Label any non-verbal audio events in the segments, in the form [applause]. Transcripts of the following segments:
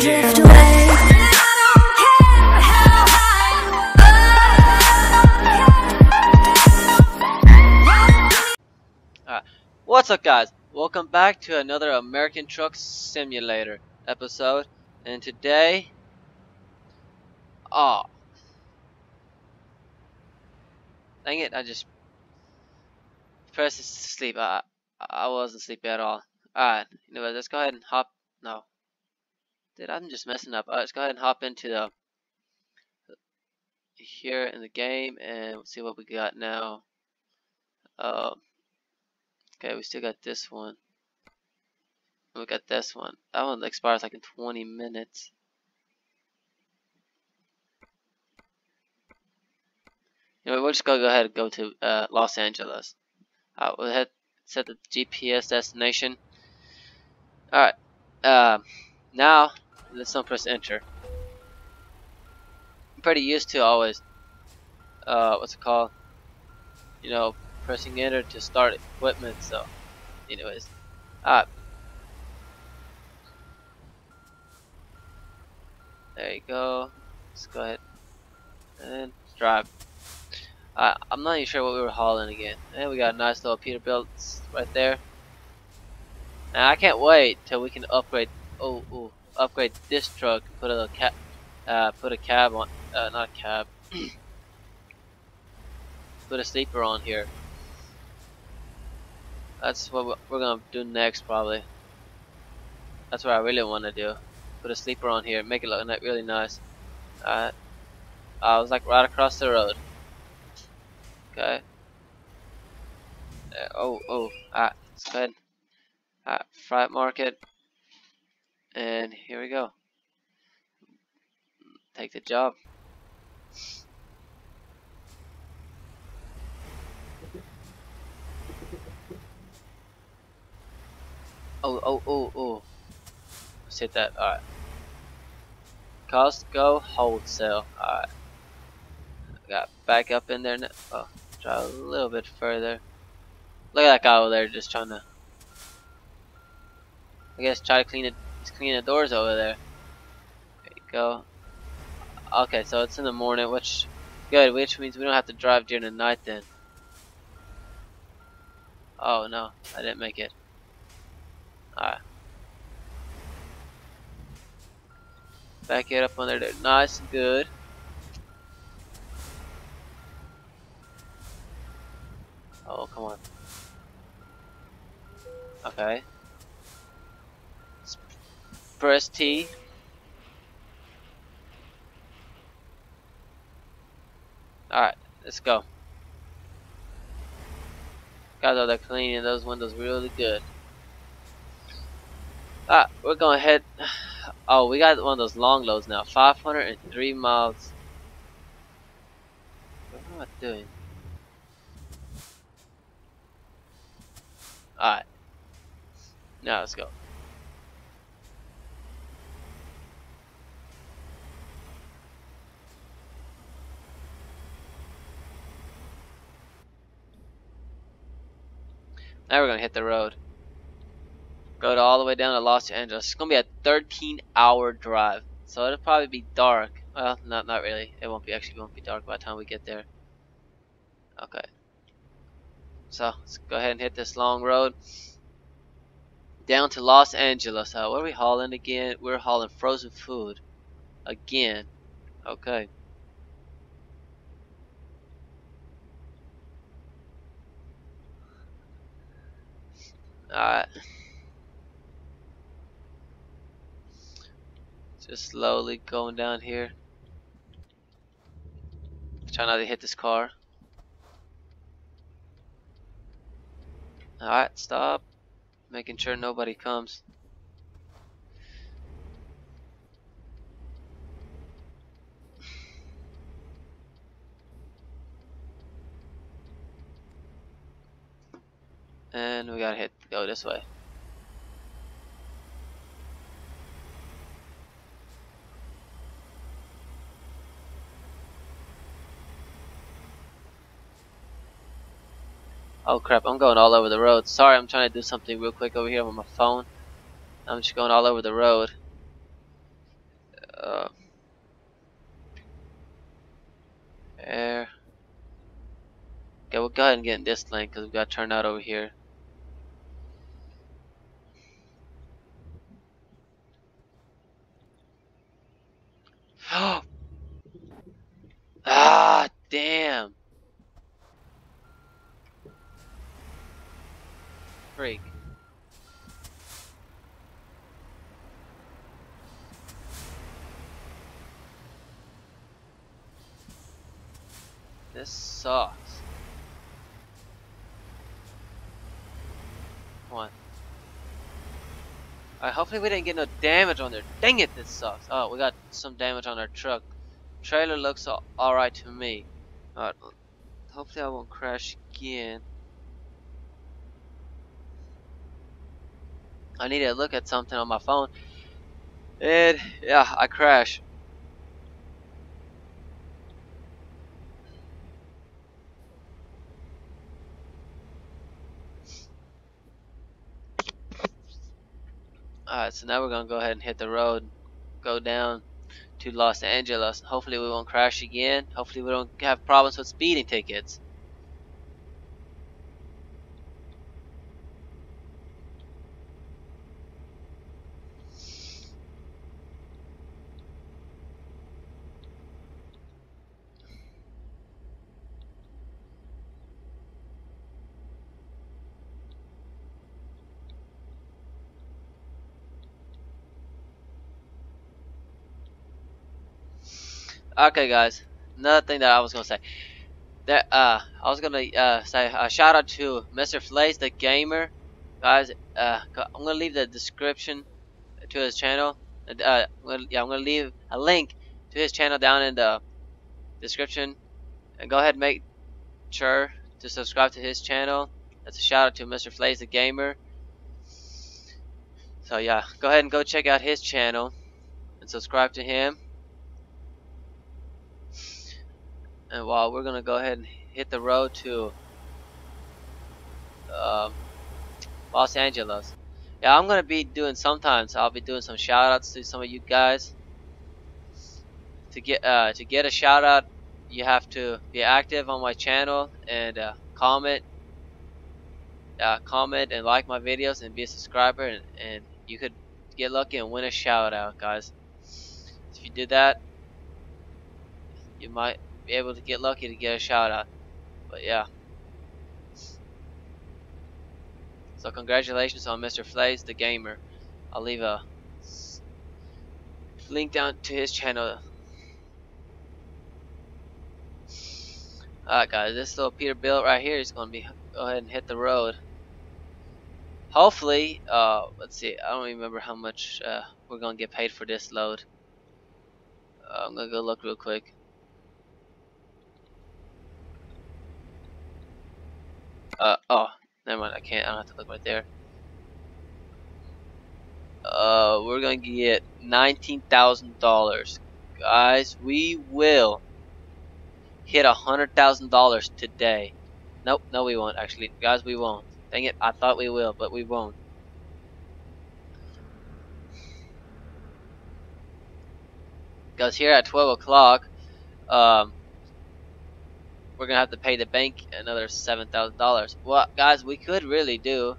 drift away. What's up guys? Welcome back to another American Truck Simulator episode. And today... Oh. Dang it, I just pressed sleep. I, I wasn't sleepy at all. Alright, anyway, let's go ahead and hop... No. Dude, I'm just messing up. Alright, let's go ahead and hop into the... Here in the game and see what we got now. Um... Okay, we still got this one. We got this one. That one expires like in 20 minutes. Anyway, we'll just go, go ahead and go to uh, Los Angeles. Alright, we'll head, set the GPS destination. Alright, uh, now let's not press enter. I'm pretty used to always, uh, what's it called? You know, pressing enter to start equipment so anyways. Alright there you go. Let's go ahead and drive. Uh, I'm not even sure what we were hauling again. And we got a nice little Peterbilt right there. Now I can't wait till we can upgrade. Oh, oh upgrade this truck put a cab uh, put a cab on uh, not a cab [clears throat] put a sleeper on here that's what we're gonna do next, probably. That's what I really want to do. Put a sleeper on here, make it look really nice. I was like right across the road. Okay. Uh, oh, oh. Alright, let's go Freight Market. And here we go. Take the job. Oh, oh, oh, oh. Let's hit that. Alright. Costco wholesale. Alright. Got back up in there now. Oh, try a little bit further. Look at that guy over there just trying to. I guess try to clean it. Cleaning the doors over there. There you go. Okay, so it's in the morning, which good, which means we don't have to drive during the night then. Oh no, I didn't make it. Alright. Back it up under there. Nice and good. Oh, come on. Okay. Press T. Alright, let's go. Guys are they cleaning those windows really good. Ah, we're going to head. Oh, we got one of those long loads now. 503 miles. What am I doing? Alright. Now let's go. Now we're to hit the road. Go all the way down to Los Angeles. It's gonna be a 13 hour drive. So it'll probably be dark. Well, not not really. It won't be actually won't be dark by the time we get there. Okay. So let's go ahead and hit this long road. Down to Los Angeles. Uh, what are we hauling again? We're hauling frozen food. Again. Okay. Alright. Just slowly going down here. Try not to hit this car. Alright, stop. Making sure nobody comes. And we gotta hit go this way. Oh crap, I'm going all over the road. Sorry, I'm trying to do something real quick over here on my phone. I'm just going all over the road. Uh, air. Okay, we'll go ahead and get in this lane because we've got to turn out over here. This sucks. On. Alright, hopefully we didn't get no damage on there. Dang it, this sucks. Oh, we got some damage on our truck. Trailer looks alright to me. Alright, hopefully I won't crash again. I need to look at something on my phone. And, yeah, I crashed. So now we're gonna go ahead and hit the road, go down to Los Angeles. Hopefully we won't crash again. Hopefully we don't have problems with speeding tickets. Okay, guys. Another thing that I was gonna say. That uh, I was gonna uh, say a shout out to Mr. Flays, the gamer, guys. Uh, I'm gonna leave the description to his channel. Uh, I'm gonna, yeah, I'm gonna leave a link to his channel down in the description, and go ahead and make sure to subscribe to his channel. That's a shout out to Mr. Flays, the gamer. So yeah, go ahead and go check out his channel and subscribe to him. And while we're gonna go ahead and hit the road to um, Los Angeles. Yeah, I'm gonna be doing sometimes. I'll be doing some shout outs to some of you guys. To get uh, to get a shout out, you have to be active on my channel and uh, comment, uh, comment and like my videos and be a subscriber, and, and you could get lucky and win a shout out, guys. If you do that, you might be able to get lucky to get a shout out. But yeah. So congratulations on Mr. Flays, the gamer. I'll leave a link down to his channel. Alright guys, this little Peterbilt right here is going to be go ahead and hit the road. Hopefully, uh, let's see, I don't remember how much uh, we're going to get paid for this load. Uh, I'm going to go look real quick. Uh, oh, never mind, I can't, I don't have to look right there. Uh, we're gonna get $19,000. Guys, we will hit a $100,000 today. Nope, no we won't actually. Guys, we won't. Dang it, I thought we will, but we won't. Because here at 12 o'clock, um, we're gonna have to pay the bank another seven thousand dollars. What guys we could really do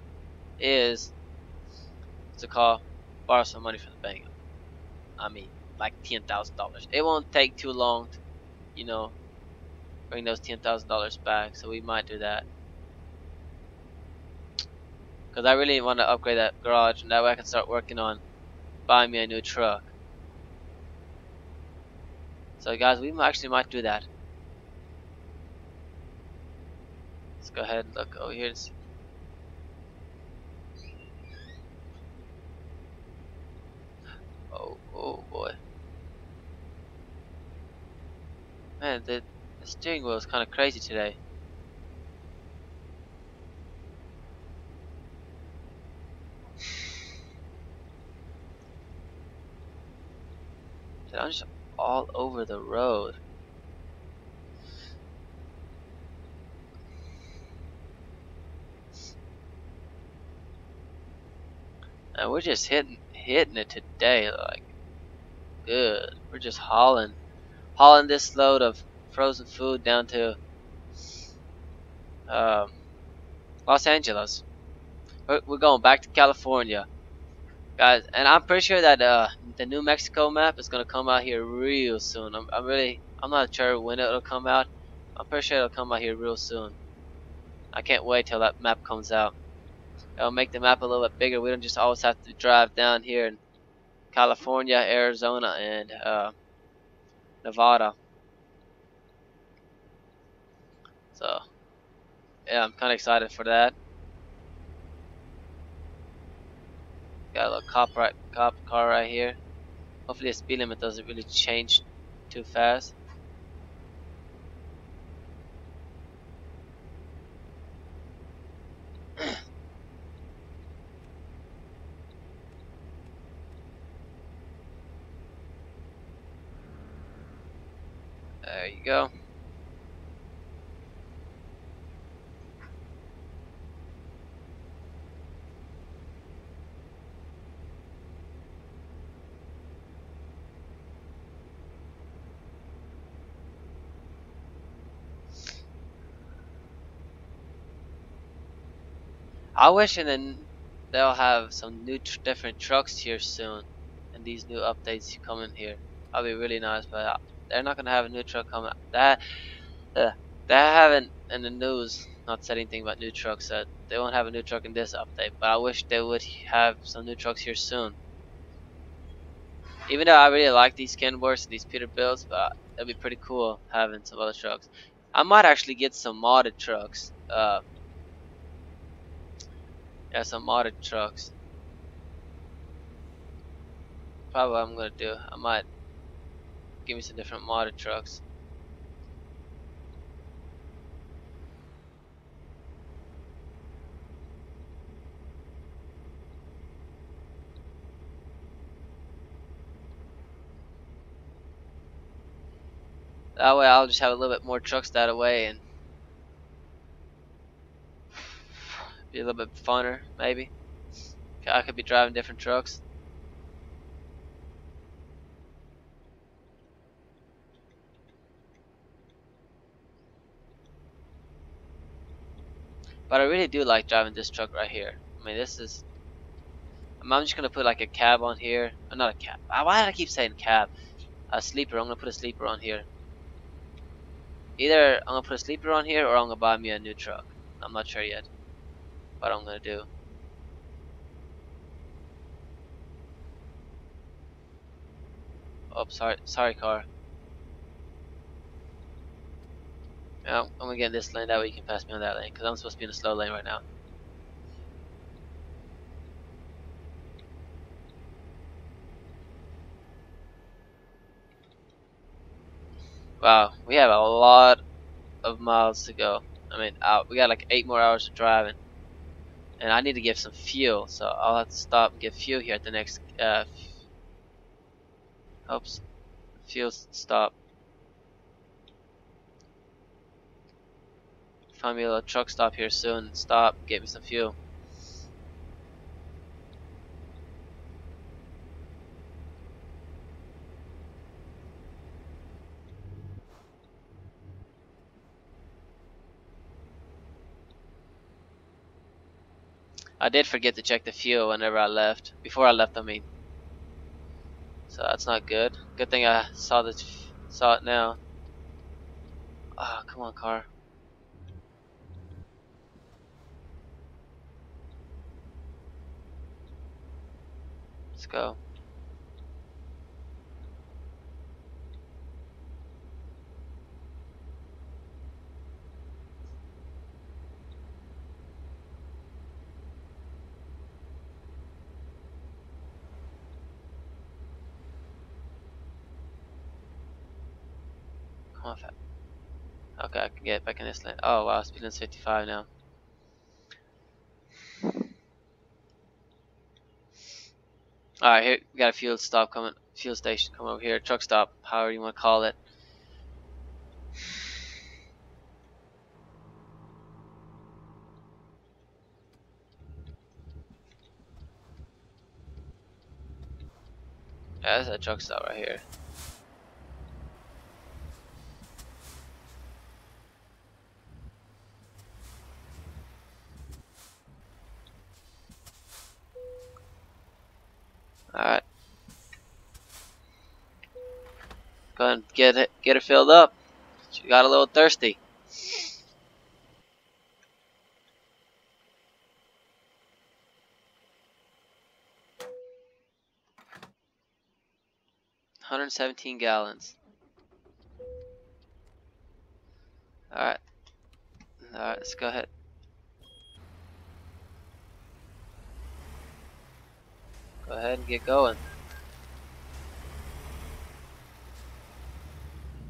is to call borrow some money from the bank. I mean like ten thousand dollars. It won't take too long to, you know, bring those ten thousand dollars back, so we might do that. Cause I really want to upgrade that garage and that way I can start working on buying me a new truck. So guys, we actually might do that. Let's go ahead and look over here and see. Oh, oh boy. Man, the, the steering wheel is kind of crazy today. [sighs] I'm just all over the road. And we're just hitting hitting it today, like good. We're just hauling, hauling this load of frozen food down to um, Los Angeles. We're, we're going back to California, guys. And I'm pretty sure that uh, the New Mexico map is gonna come out here real soon. I'm, I'm really, I'm not sure when it'll come out. I'm pretty sure it'll come out here real soon. I can't wait till that map comes out. It'll make the map a little bit bigger. We don't just always have to drive down here in California, Arizona, and uh, Nevada. So, yeah, I'm kind of excited for that. Got a little cop right, cop car right here. Hopefully, the speed limit doesn't really change too fast. There you go. I wish and then they'll have some new different trucks here soon, and these new updates come in here. That'll be really nice, but they're not gonna have a new truck coming. That uh, they haven't in the news not said anything about new trucks. That they won't have a new truck in this update, but I wish they would have some new trucks here soon. Even though I really like these Kenworths and these Peterbilts, but it'd be pretty cool having some other trucks. I might actually get some modded trucks. Uh, yeah, some modded trucks. Probably what I'm gonna do. I might give me some different modded trucks. That way I'll just have a little bit more trucks that way and be a little bit funner, maybe. I could be driving different trucks. But I really do like driving this truck right here. I mean, this is. I'm just gonna put like a cab on here. Oh, not a cab. Ah, Why do I keep saying cab? A sleeper. I'm gonna put a sleeper on here. Either I'm gonna put a sleeper on here or I'm gonna buy me a new truck. I'm not sure yet what I'm gonna do. Oh, sorry, sorry, car. Yeah, I'm gonna get in this lane that way you can pass me on that lane because I'm supposed to be in a slow lane right now. Wow, we have a lot of miles to go. I mean, out. We got like eight more hours of driving, and I need to get some fuel, so I'll have to stop and get fuel here at the next. Uh, oops, fuel stop. Find me a little truck stop here soon. Stop, get me some fuel. I did forget to check the fuel whenever I left. Before I left, I mean. So that's not good. Good thing I saw this, saw it now. Ah, come on, car. Go. Come. Okay, I can get back in this lane. Oh wow, speed limit's 55 now. Alright, here we got a fuel stop coming, fuel station coming over here, truck stop, however you want to call it. Yeah, there's a truck stop right here. Alright. Go ahead and get it get it filled up. She got a little thirsty. Hundred seventeen gallons. Alright. Alright, let's go ahead. Go ahead and get going.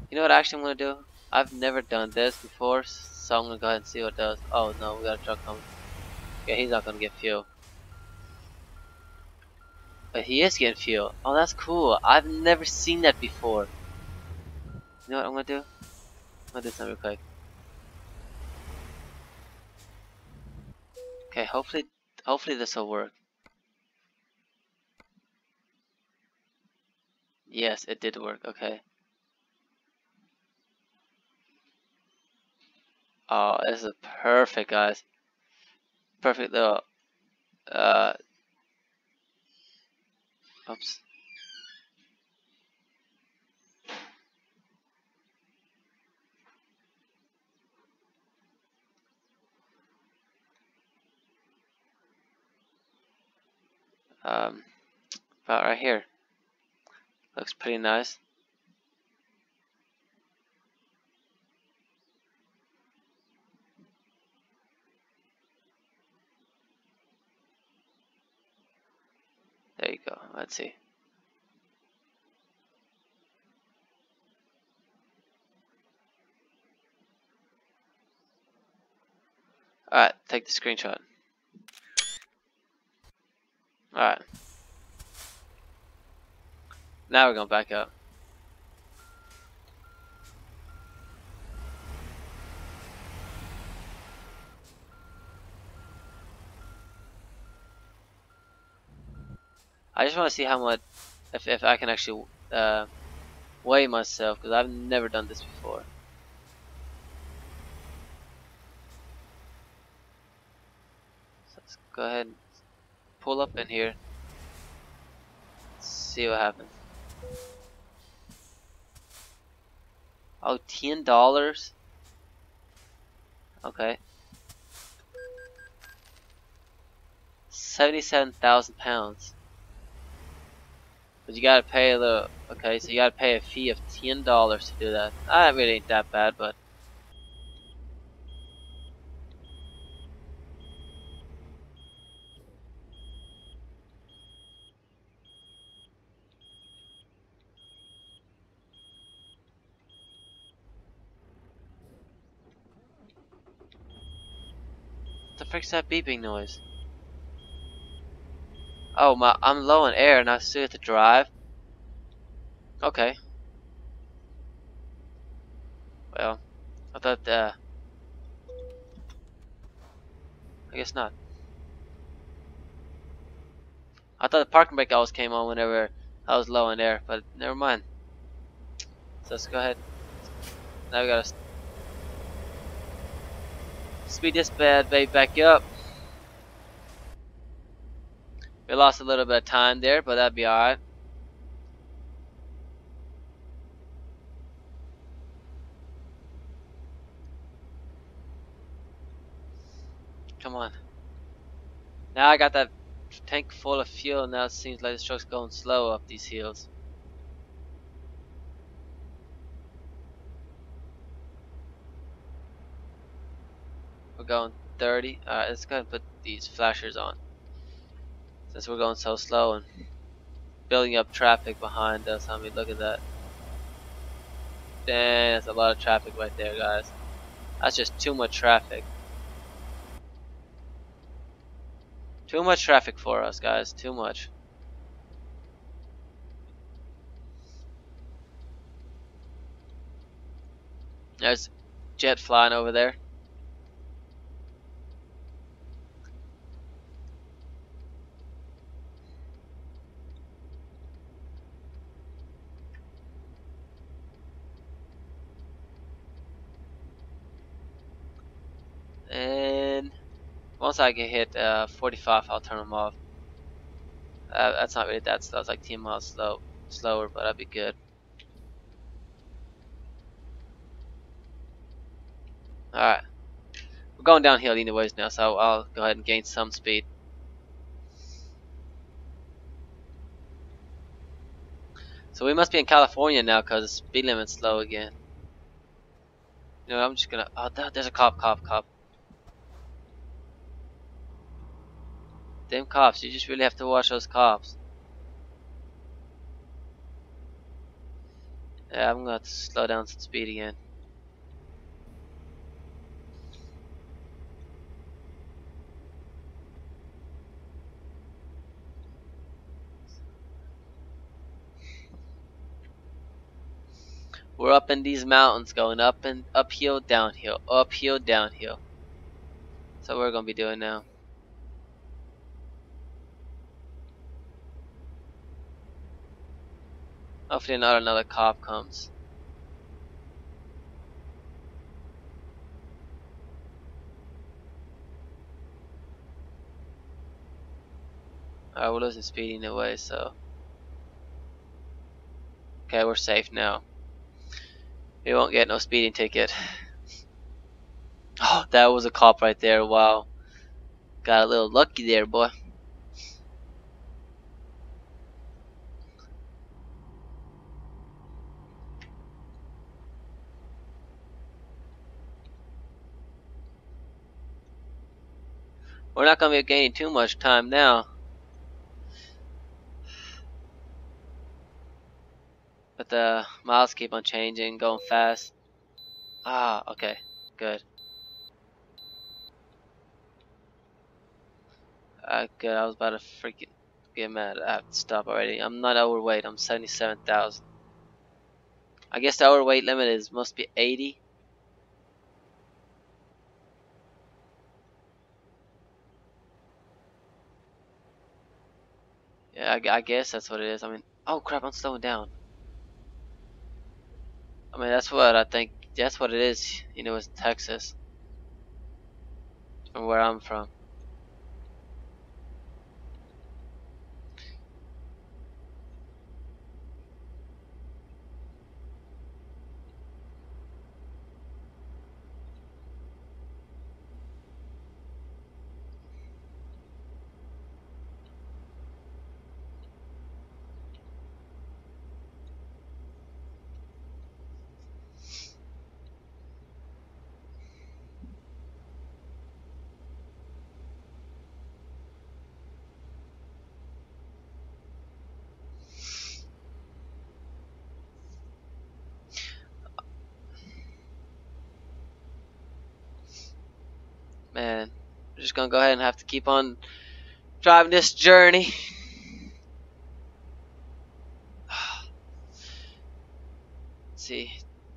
You know what actually I'm gonna do? I've never done this before, so I'm gonna go ahead and see what does. Oh no, we got a truck coming. Yeah, he's not gonna get fuel. But he is getting fuel. Oh, that's cool. I've never seen that before. You know what I'm gonna do? I'm gonna do something real quick. Okay, hopefully, hopefully this will work. Yes, it did work. Okay. Oh, this is perfect, guys. Perfect little. Uh. Oops. Um, about right here. Looks pretty nice. There you go. Let's see. Alright, take the screenshot. Alright. Now we're going back up. I just want to see how much, if, if I can actually uh, weigh myself, because I've never done this before. So let's go ahead and pull up in here. See what happens. Oh, ten dollars. Okay. Seventy-seven thousand pounds. But you gotta pay a little. Okay, so you gotta pay a fee of ten dollars to do that. Ah, that really ain't that bad, but. Frick's that beeping noise? Oh my, I'm low in air and I still have to drive. Okay. Well, I thought, uh, I guess not. I thought the parking brake always came on whenever I was low in air, but never mind. So let's go ahead. Now we gotta speed this bad baby back up. We lost a little bit of time there, but that'd be alright. Come on. Now I got that tank full of fuel, now it seems like this truck's going slow up these hills. Going 30. Alright, let's go ahead and put these flashers on since we're going so slow and building up traffic behind us. I mean, look at that. Dang, that's a lot of traffic right there, guys. That's just too much traffic. Too much traffic for us, guys. Too much. There's jet flying over there. Once I get hit uh, 45, I'll turn them off. Uh, that's not really that slow. It's like 10 miles slow, slower, but I'd be good. Alright. We're going downhill anyways now, so I'll go ahead and gain some speed. So we must be in California now because speed limit's slow again. You know, I'm just gonna. Oh, there's a cop, cop, cop. Damn cops, you just really have to watch those cops. Yeah, I'm gonna have to slow down some speed again. We're up in these mountains going up and uphill, downhill, uphill, downhill. That's what we're gonna be doing now. Hopefully not another cop comes. Alright, we're losing speed so. Okay, we're safe now. We won't get no speeding ticket. [sighs] Oh, that was a cop right there. Wow. Got a little lucky there, boy. We're not going to be gaining too much time now. But the miles keep on changing, going fast. Ah, okay, good. Uh, good, I was about to freaking get mad. I have to stop already. I'm not overweight, I'm 77,000. I guess the overweight limit is must be 80. I, I guess that's what it is. I mean, oh crap, I'm slowing down. I mean, that's what I think. That's what it is. You know, it's Texas. From where I'm from. Man, we're just gonna go ahead and have to keep on driving this journey. [sighs] See,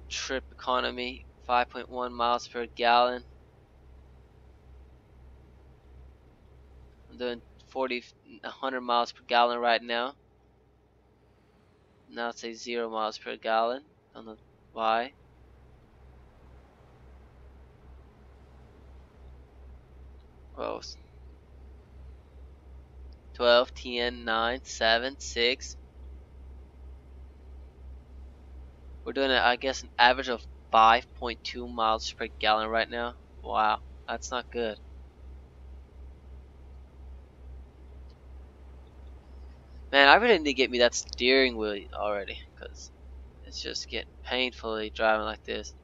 trip economy 5.1 miles per gallon. I'm doing 40, 100 miles per gallon right now. Now it says zero miles per gallon. I Don't know why. Well, 12, 10, 9, 7, 6. We're doing, I guess, an average of 5.2 miles per gallon right now. Wow, that's not good. Man, I really need to get me that steering wheel already, because it's just getting painfully driving like this.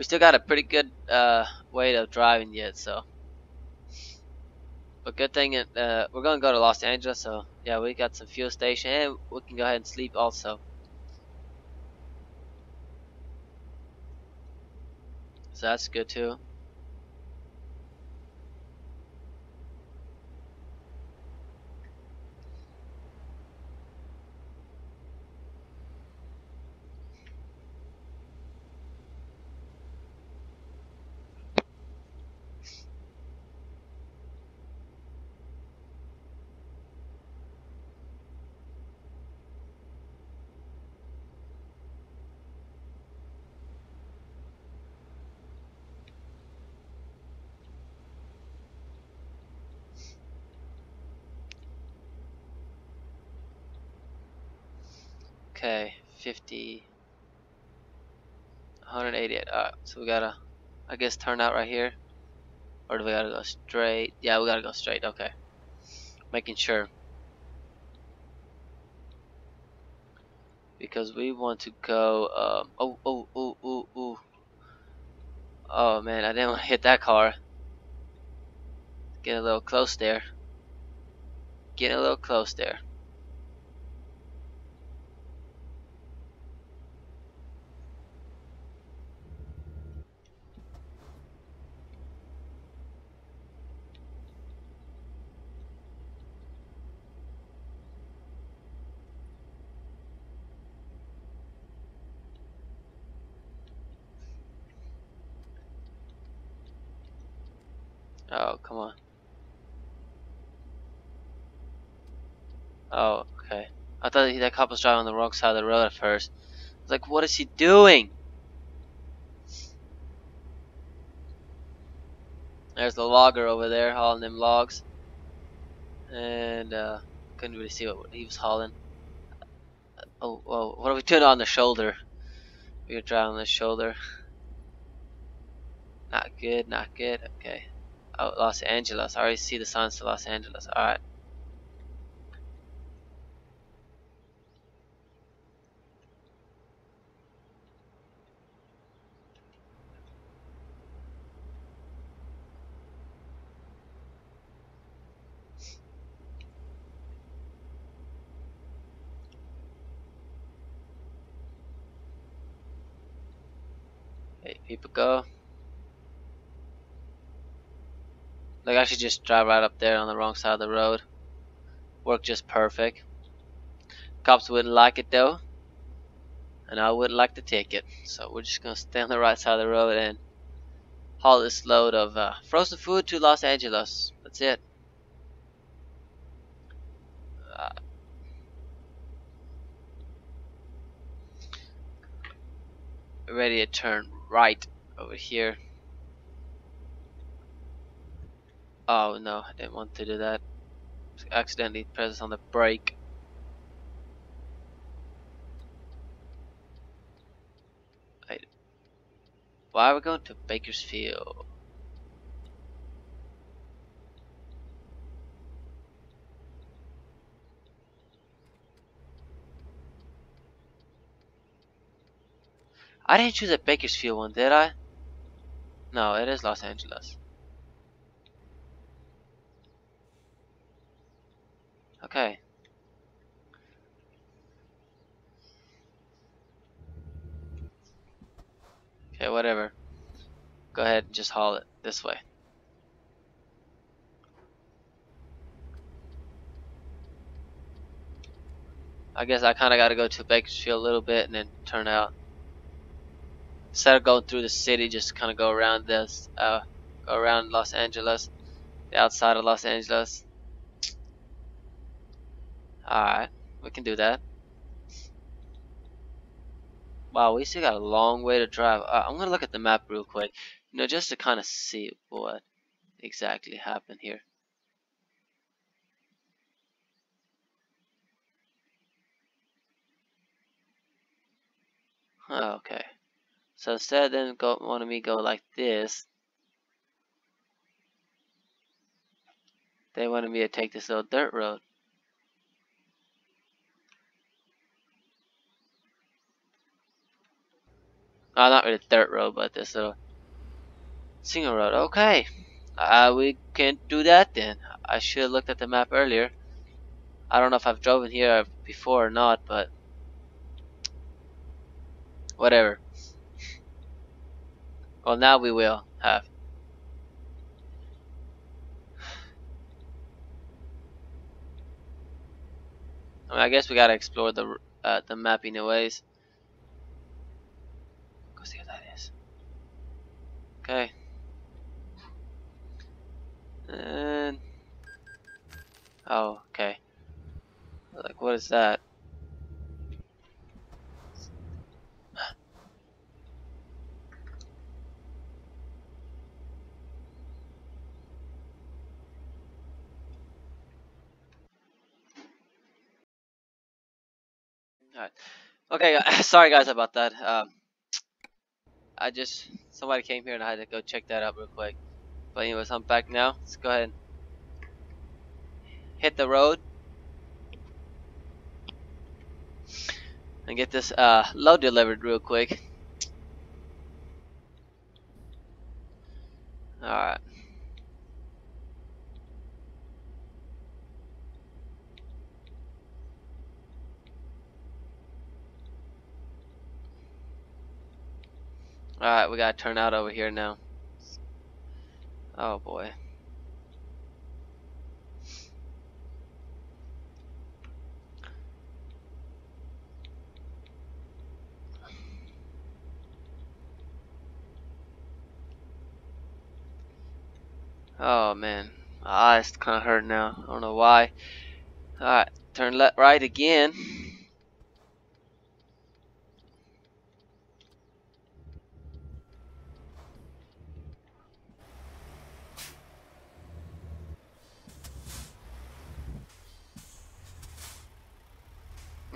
We still got a pretty good uh, way of driving yet, so. But good thing it, uh, we're gonna go to Los Angeles, so yeah, we got some fuel station, and we can go ahead and sleep also. So that's good too. Okay, 50, 188. Alright, so we gotta, I guess, turn out right here. Or do we gotta go straight? Yeah, we gotta go straight. Okay. Making sure. Because we want to go, um, oh, oh, oh, oh, oh. Oh man, I didn't want [laughs] to hit that car. Getting a little close there. Getting a little close there. Oh, come on. Oh, okay. I thought that cop was driving on the wrong side of the road at first. I was like, what is he doing? There's the logger over there hauling them logs. And, uh, couldn't really see what he was hauling. Oh, whoa, what are we doing on the shoulder? We are driving on the shoulder. Not good, not good, okay. Los Angeles. I already see the signs to Los Angeles. Alright. People go. Should just drive right up there on the wrong side of the road. Work just perfect. Cops wouldn't like it though. And I wouldn't like to take it. So we're just gonna stay on the right side of the road and haul this load of uh, frozen food to Los Angeles. That's it. Uh, ready to turn right over here. Oh no, I didn't want to do that. Accidentally pressed on the brake. Wait. Why are we going to Bakersfield? I didn't choose a Bakersfield one, did I? No, it is Los Angeles. Okay. Okay, whatever. Go ahead and just haul it this way. I guess I kind of got to go to Bakersfield a little bit and then turn out. Instead of going through the city, just kind of go around this, uh, go around Los Angeles, the outside of Los Angeles. Alright, we can do that. Wow, we still got a long way to drive. Uh, I'm gonna look at the map real quick, you know, just to kind of see what exactly happened here. Okay. So instead of them go wanting me go like this, they wanted me to take this little dirt road. Uh, not really dirt road, but this little single road. Okay, uh, we can't do that then. I should have looked at the map earlier. I don't know if I've driven here before or not, but whatever. Well, now we will have. I mean, I guess we gotta explore the uh, the map anyways. Go see what that is. Okay. And oh, okay. Like, what is that? Alright. Okay, [laughs] sorry guys about that. Um, I just somebody came here and I had to go check that out real quick. But anyways, I'm back now. Let's go ahead and hit the road and get this uh, load delivered real quick. Alright. Alright, we gotta turn out over here now. Oh boy. Oh man, my eyes kind of hurt now. I don't know why. Alright, turn left right again.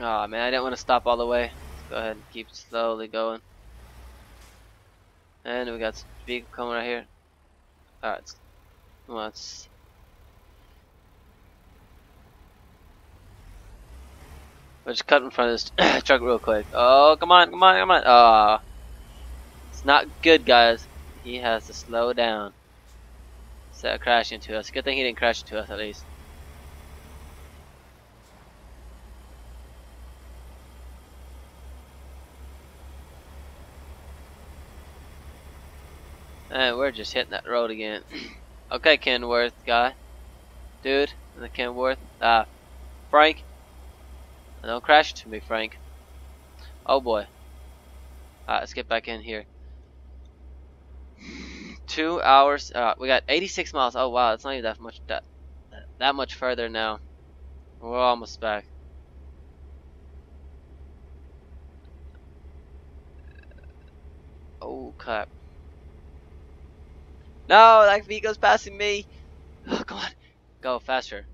Oh man, I didn't want to stop all the way. Let's go ahead and keep slowly going. And we got some vehicle coming right here. Alright, let's just cut in front of this [clears throat] truck real quick. Oh, come on, come on, come on. Oh, it's not good, guys. He has to slow down. Instead of crashing into us. Good thing he didn't crash into us, at least. We're just hitting that road again. [clears throat] okay, Kenworth guy. Dude, the Kenworth. Uh, Frank. Don't crash to me, Frank. Oh boy. Alright, let's get back in here. [sighs] Two hours. Uh, we got 86 miles. Oh wow, it's not even that much that that much further now. We're almost back. Oh crap. No, that vehicle's passing me. Oh, come on. Go faster.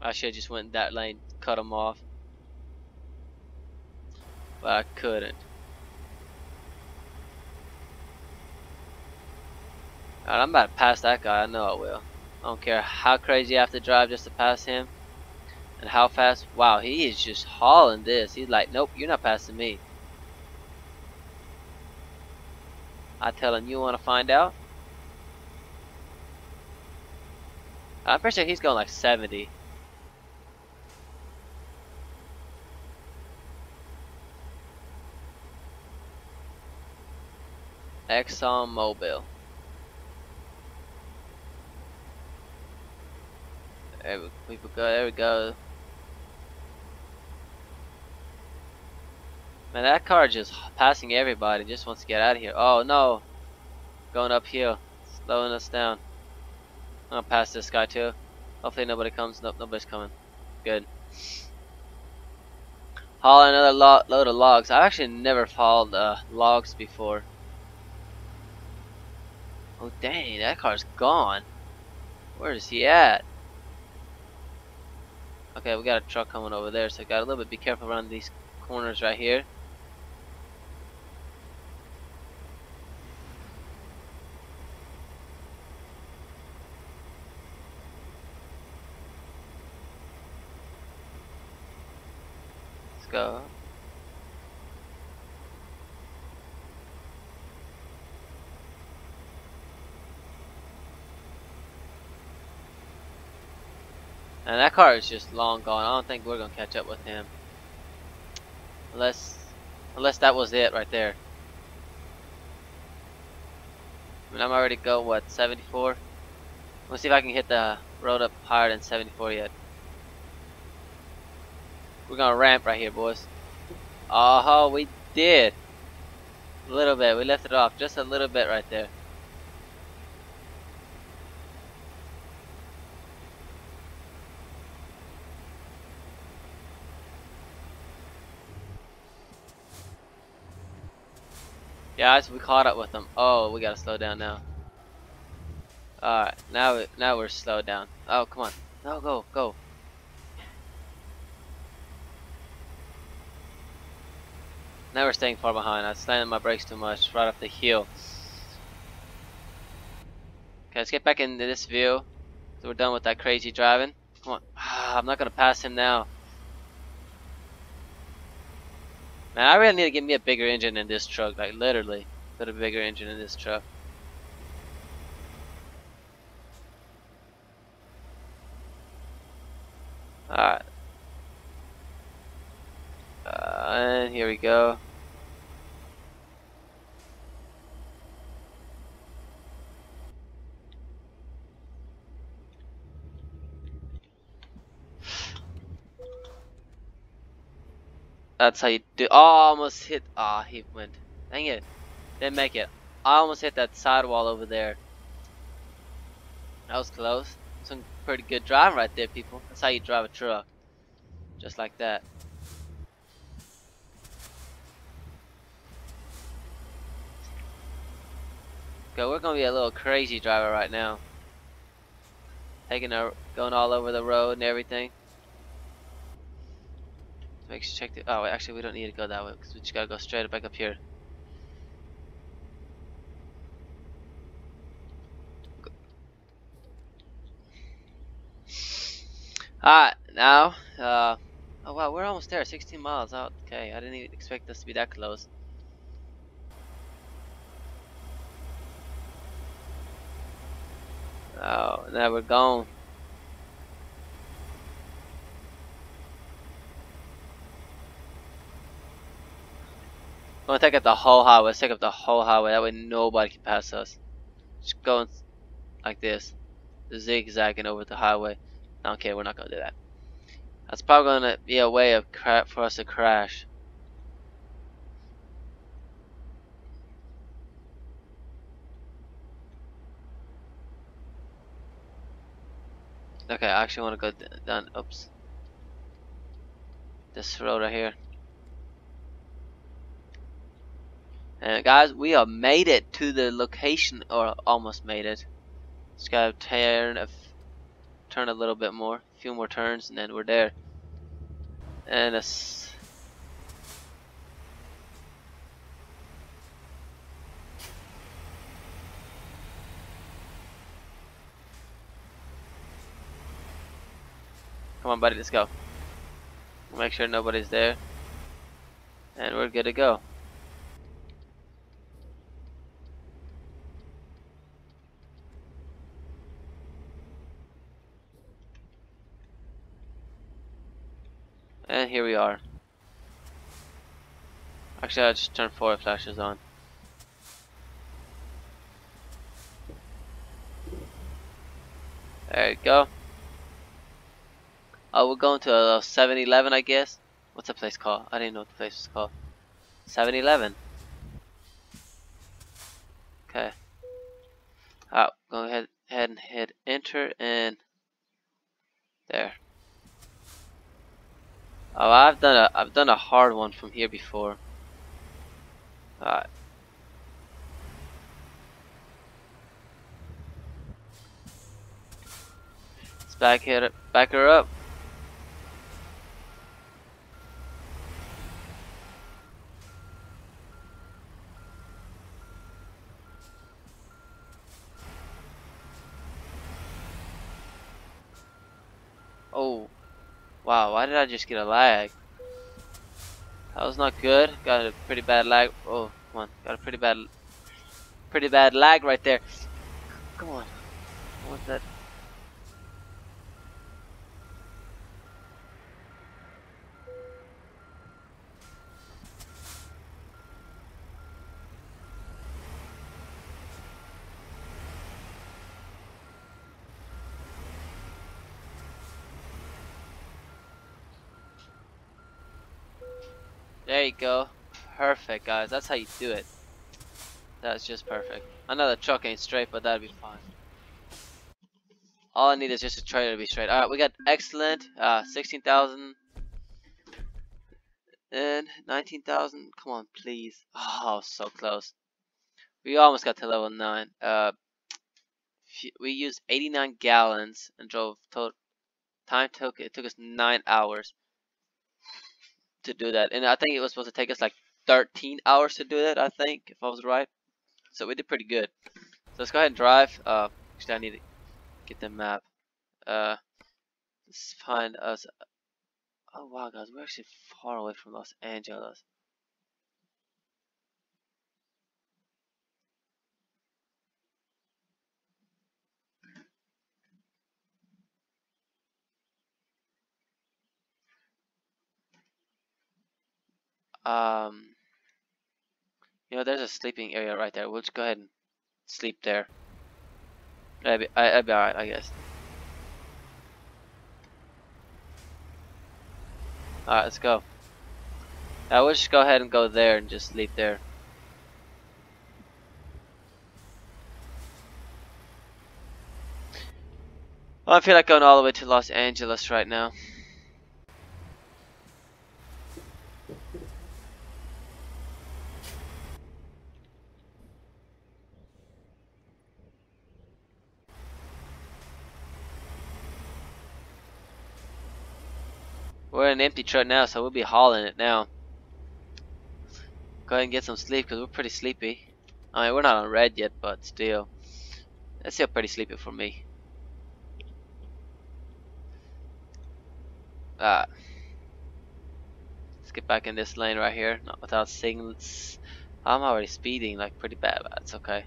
I should have just went that lane, cut him off. But I couldn't. Alright, I'm about to pass that guy. I know I will. I don't care how crazy I have to drive just to pass him. And how fast. Wow, he is just hauling this. He's like, nope, you're not passing me. I tell him, you want to find out? I'm pretty sure he's going like 70. Exxon Mobil. There we, go. There we go. Man, that car just passing everybody. Just wants to get out of here. Oh no, going uphill, slowing us down. Gonna pass this guy too. Hopefully nobody comes. Nope, nobody's coming. Good. Haul another lo load of logs. I've actually never hauled uh, logs before. Oh dang, that car's gone. Where is he at? Okay, we got a truck coming over there, so got a little bit be careful around these corners right here. Let's go. And that car is just long gone. I don't think we're gonna catch up with him. Unless unless that was it right there. I mean I'm already go what, 74? Let's see if I can hit the road up higher than 74 yet. We're gonna ramp right here, boys. Oh, we did. A little bit. We left it off just a little bit right there. Guys, we caught up with them. Oh, we gotta slow down now. Alright, now we, now we're slowed down. Oh, come on. No, go, go. Now we're staying far behind. I slammed my brakes too much right off the hill. Okay, let's get back into this view. So we're done with that crazy driving. Come on. Ah, I'm not gonna pass him now. Man, I really need to get me a bigger engine in this truck. Like literally, put a bigger engine in this truck. Alright. Uh, and here we go. That's how you do. Oh, I almost hit. Ah, oh, he went. Dang it. Didn't make it. I almost hit that sidewall over there. That was close. Some pretty good driving right there, people. That's how you drive a truck. Just like that. Okay, we're gonna be a little crazy driver right now. Taking our, going all over the road and everything. Make sure check the. Oh, wait, actually, we don't need to go that way because we just gotta go straight back up here. Alright, now, uh, oh wow, we're almost there, 16 miles out. Okay, I didn't even expect us to be that close. Now we're gone. I'm gonna take up the whole highway, Let's take up the whole highway, that way nobody can pass us. Just going like this, zigzagging over the highway. Okay, we're not gonna do that. That's probably gonna be a way of for us to crash. Okay, I actually want to go down. Oops. This road right here. And guys, we have made it to the location, or almost made it. Just gotta turn a, turn a little bit more, a few more turns, and then we're there. And a Come on, buddy, let's go. make sure nobody's there. And we're good to go. And here we are. Actually, I just turned forward flashes on. There you go. Oh, we're going to a 7-Eleven, I guess. What's the place called? I didn't know what the place was called. 7-Eleven. Okay. Alright, go ahead, ahead and hit enter and there. Oh, I've done a I've done a hard one from here before. Alright. Let's back it, back her up. Oh, wow, why did I just get a lag? That was not good. Got a pretty bad lag. Oh, come on. Got a pretty bad, pretty bad lag right there. Come on. What's that? There you go. Perfect, guys. That's how you do it. That's just perfect. I know the truck ain't straight, but that'd be fine. All I need is just a trailer to be straight. Alright, we got excellent. Uh, 16,000. And 19,000. Come on, please. Oh, so close. We almost got to level 9. Uh, we used 89 gallons and drove total time took it took us 9 hours to do that. And I think it was supposed to take us like 13 hours to do that, I think, if I was right. So we did pretty good. So let's go ahead and drive. Uh, actually, I need to get the map. Uh, let's find us. Oh wow, guys, we're actually far away from Los Angeles. Um, you know, there's a sleeping area right there. We'll just go ahead and sleep there. I'd be, I, I'd be alright, I guess. Alright, let's go. I will just go ahead and go there and just sleep there. I feel like going all the way to Los Angeles right now. An empty truck now, so we'll be hauling it now. Go ahead and get some sleep because we're pretty sleepy. I mean, we're not on red yet, but still. That's still pretty sleepy for me. Ah. Let's get back in this lane right here. Not without signals. I'm already speeding like pretty bad, but it's okay.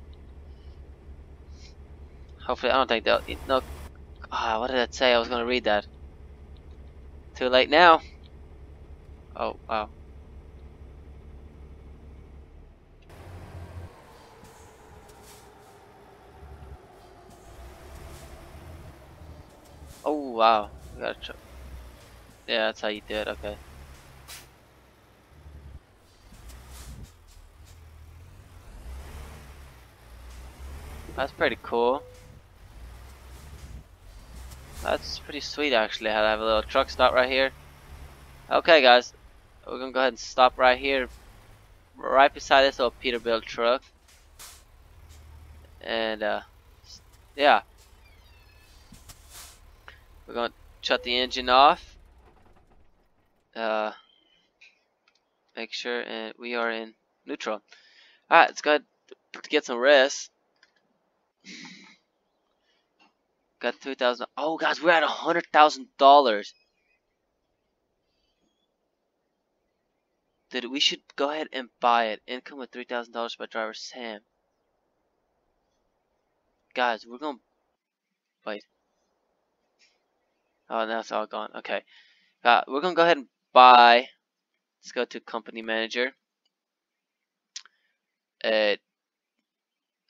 Hopefully, I don't think they'll. No. Ah, what did that say? I was gonna read that. Too late now. Oh, wow. Oh, wow. We got a Yeah, that's how you do it. Okay. That's pretty cool. That's pretty sweet actually, how to have a little truck stop right here. Okay guys, we're gonna go ahead and stop right here, right beside this little Peterbilt truck. And uh, yeah. We're gonna shut the engine off. Uh, make sure and we are in neutral. Alright, let's go ahead get some rest. Got three thousand. Oh, guys, we're at a hundred thousand dollars. Dude, we should go ahead and buy it. Income with three thousand dollars by driver Sam. Guys, we're gonna wait. Oh, now it's all gone. Okay, uh, we're gonna go ahead and buy. Let's go to company manager. Uh,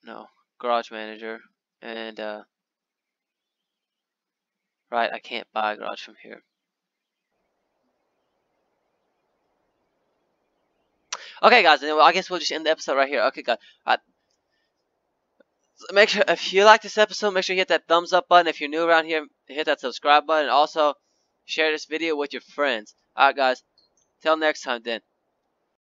no, garage manager, and uh. Right, I can't buy a garage from here. Okay, guys, anyway, I guess we'll just end the episode right here. Okay, guys. Uh, make sure, if you like this episode, make sure you hit that thumbs up button. If you're new around here, hit that subscribe button. Also, share this video with your friends. Alright, guys. Till next time, then.